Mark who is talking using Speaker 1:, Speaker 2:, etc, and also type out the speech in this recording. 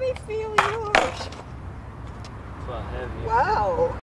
Speaker 1: Me feel yours. Wow.